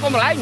我们来